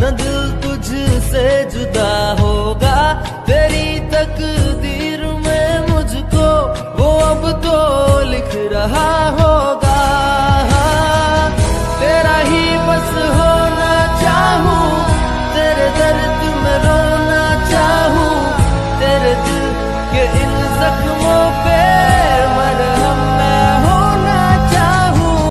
न दिल तुझसे जुदा होगा। तेरी तकदीर में मुझको वो अब तो लिख रहा